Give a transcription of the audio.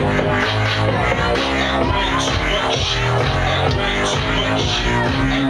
too much.